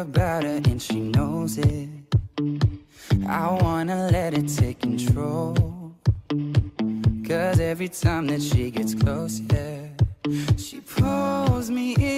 about her and she knows it. I wanna let it take control. Cause every time that she gets close, yeah, she pulls me in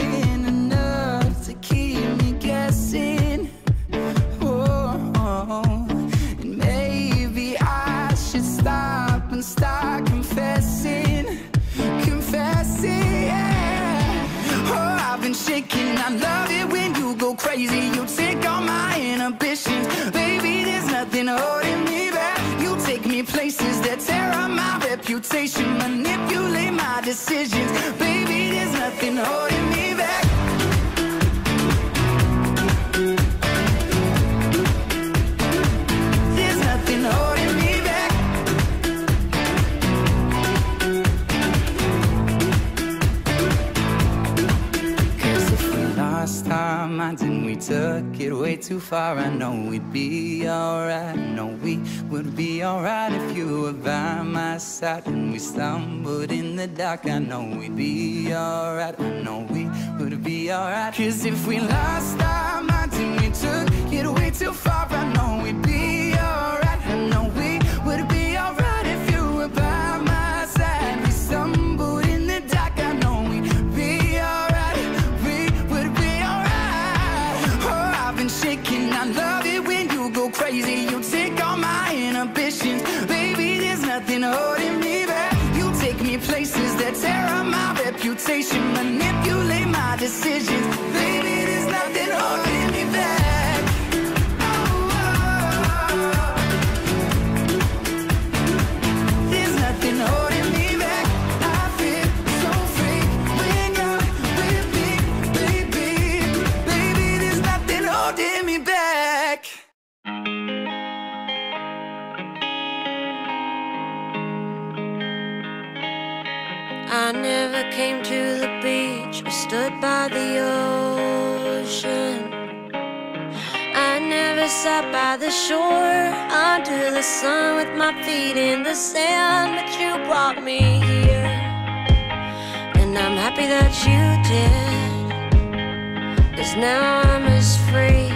too far, I know we'd be alright. Know we would be alright if you were by my side. And we stumbled in the dark, I know we'd be alright. I know we would be alright. Cause if we lost our minds and we took it way too far, I know we'd be stood by the ocean. I never sat by the shore under the sun with my feet in the sand, but you brought me here. And I'm happy that you did. Cause now I'm as free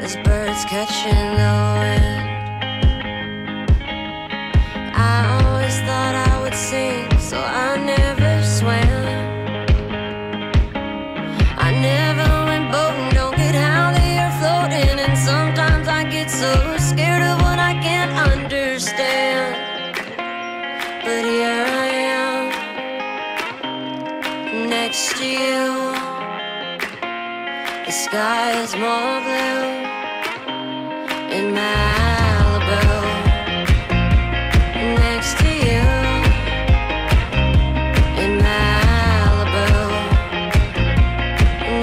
as birds catching the wind. I always thought I would sing, sky is more blue in Malibu next to you in Malibu.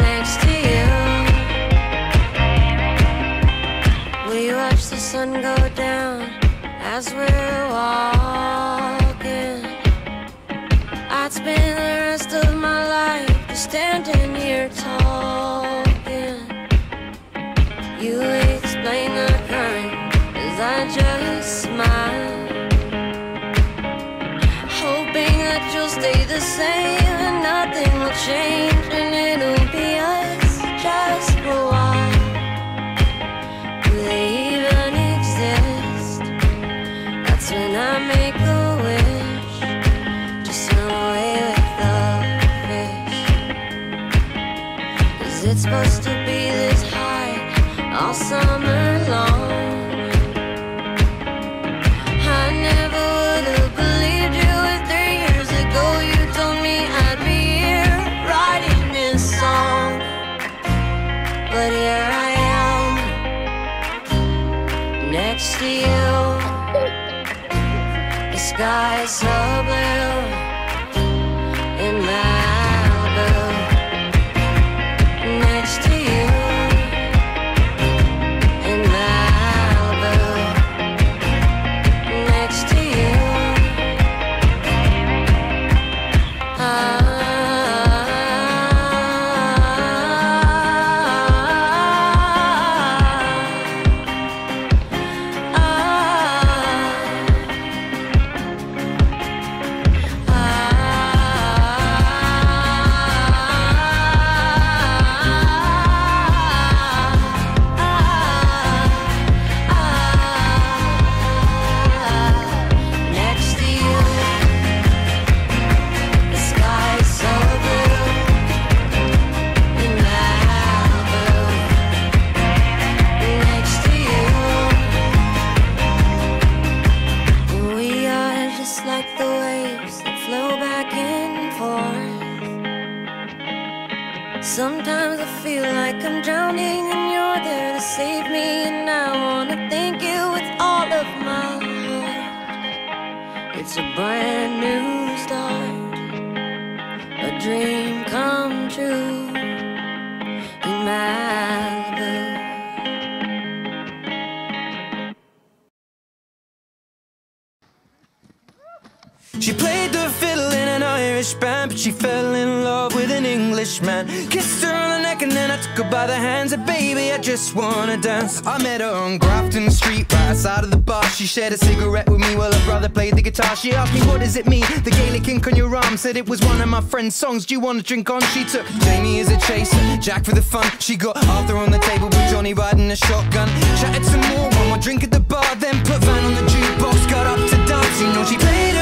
Next to you, we watch the sun go down as we're walking. I'd spend the rest of my life standing here the same and nothing will change and it'll be us just for a while. Do they even exist? That's when I make a wish to swim away with the fish. Is it supposed to be this high all summer sky the fiddle in an Irish band, but she fell in love with an Englishman. Kissed her on the neck and then I took her by the hands. And baby, I just wanna dance. I met her on Grafton Street, right outside of the bar. She shared a cigarette with me while her brother played the guitar. She asked me, What does it mean? The Gaelic ink on your arm said it was one of my friend's songs. Do you wanna drink on? She took Jamie as a chaser, Jack for the fun. She got Arthur on the table with Johnny riding a shotgun. Chatted some more, one more drink at the bar, then put Van on the jukebox. Got up to dance, you know she played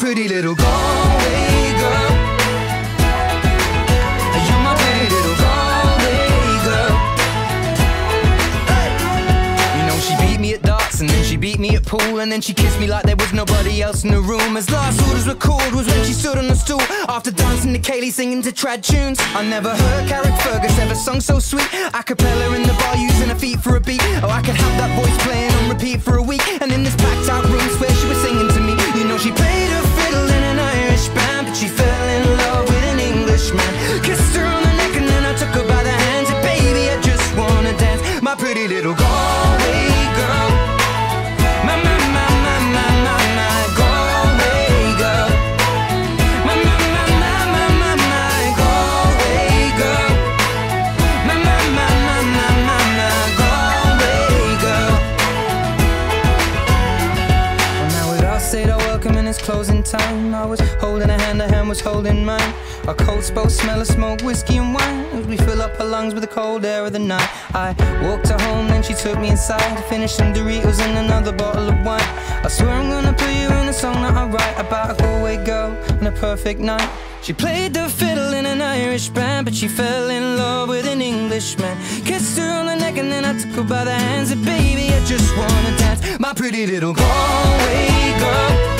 pretty little Galway girl. You're my pretty little Galway girl. You know she beat me at darts and then she beat me at pool and then she kissed me like there was nobody else in the room. As last orders were called was when she stood on the stool after dancing to Kaylee singing to trad tunes. I never heard Carrick Fergus ever sung so sweet. A cappella in the bar using her feet for a beat. Oh, I could have that voice playing on repeat for a week. And in this packed out room, swear she was singing to me. You know she played her But she fell in love with an Englishman. Kissed her on the neck and then I took her by the hands. And baby, I just wanna dance, my pretty little girl. Was holding mine. Our coats both smell of smoke, whiskey and wine. As we fill up her lungs with the cold air of the night. I walked her home, then she took me inside. Finished some Doritos and another bottle of wine. I swear I'm gonna put you in a song that I write about a Galway girl and a perfect night. She played the fiddle in an Irish band, but she fell in love with an Englishman. Kissed her on the neck and then I took her by the hands. And baby, I just wanna dance, my pretty little Galway girl.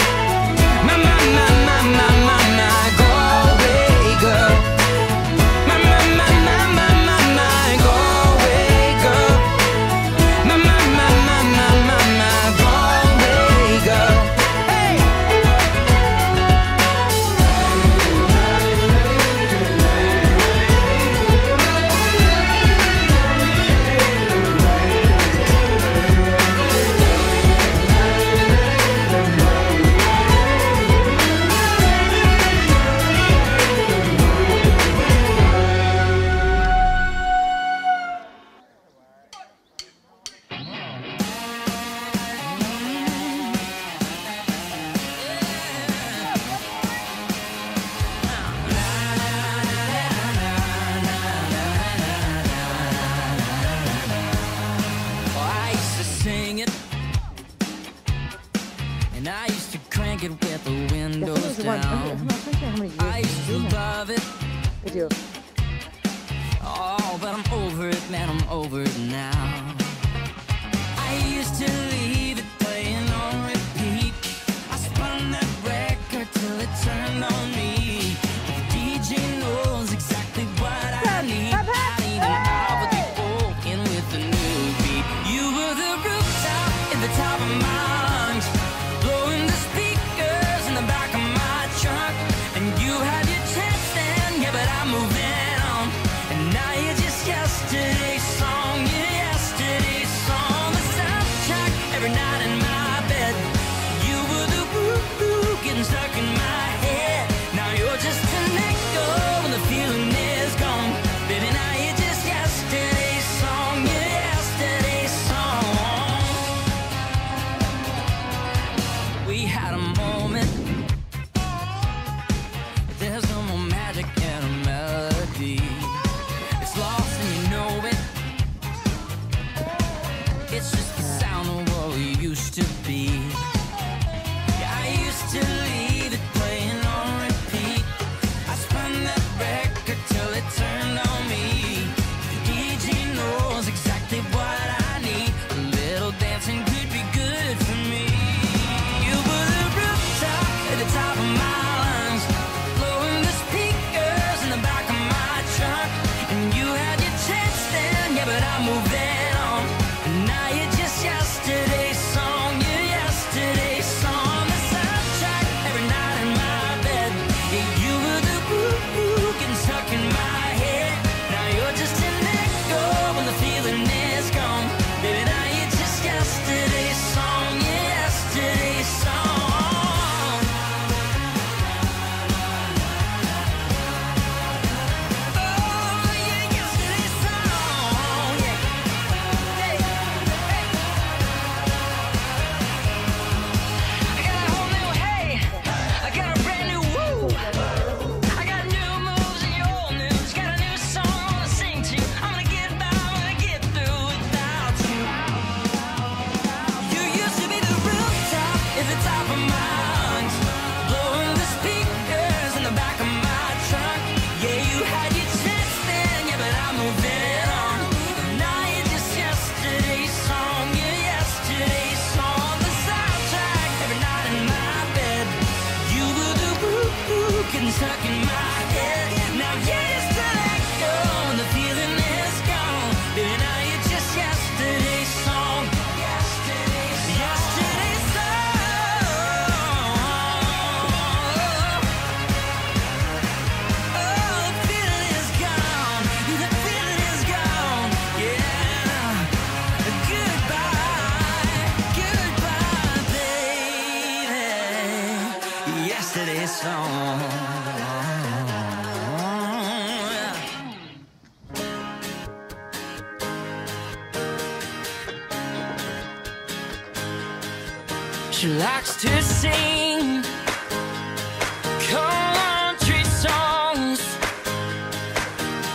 My, my, my, my, my, my, now. I used to leave. sucking my She likes to sing country songs.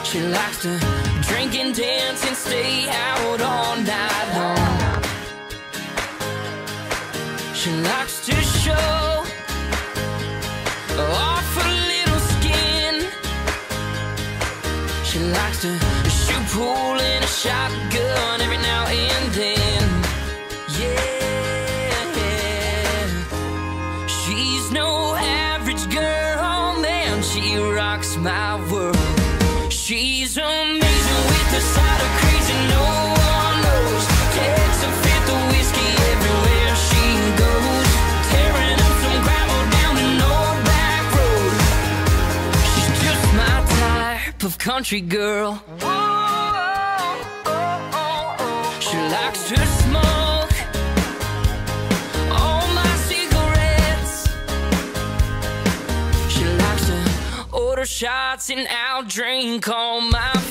She likes to drink and dance and stay out all night long. She likes to show off her little skin. She likes to shoot pool in a shotgun. she rocks my world. She's amazing with a side of crazy no one knows. Can't fit the whiskey everywhere she goes. Tearing up some gravel down an old back road. She's just my type of country girl. shots and I'll drink. All my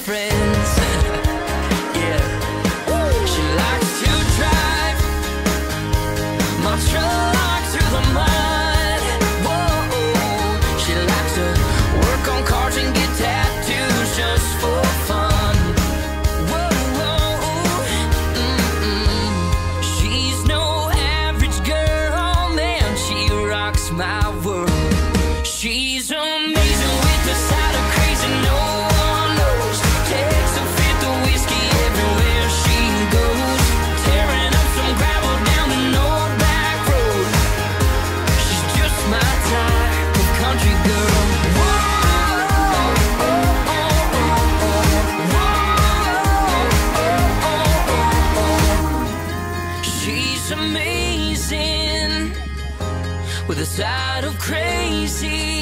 the side of crazy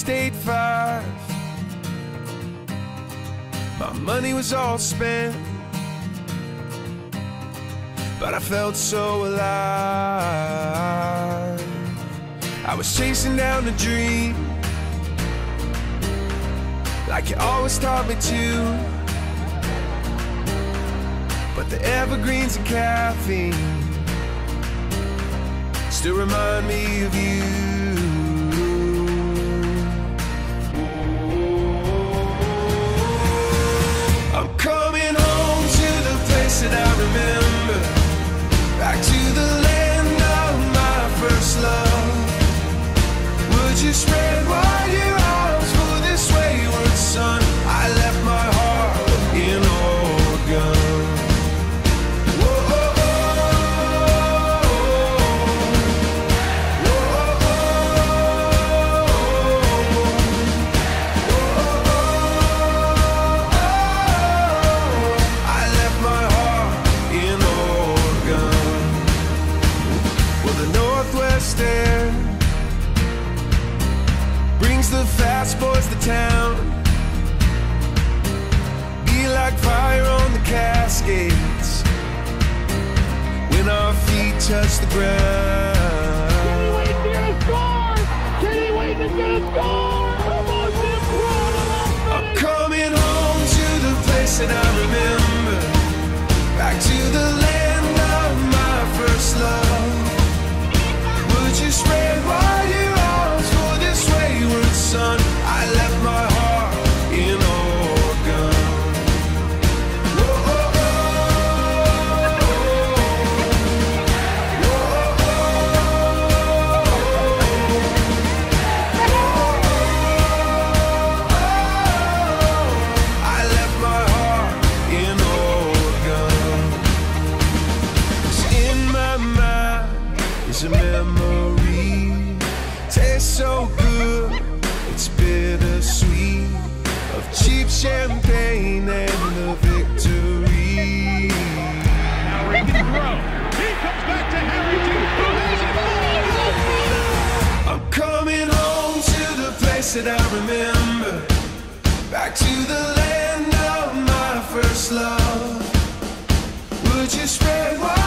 stayed five. My money was all spent, but I felt so alive. I was chasing down a dream, like you always taught me to. But the evergreens and caffeine still remind me of you. spread what you champagne and the victory. Now he can grow. He comes back to Harrington, I'm coming home to the place that I remember. Back to the land of my first love. Would you spread wide?